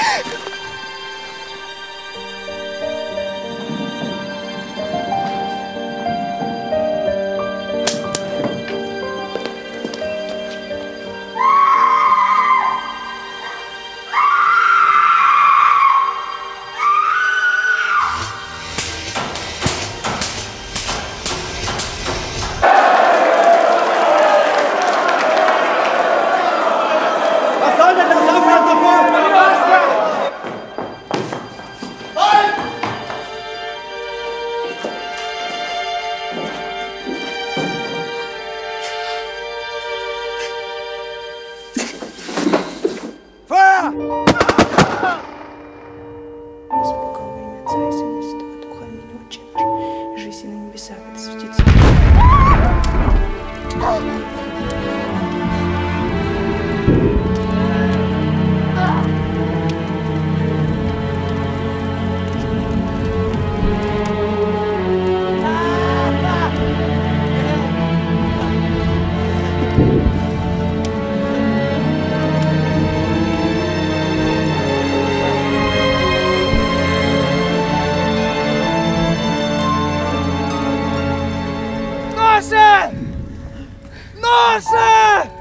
Yeah! Ah! Nossa! Nossa!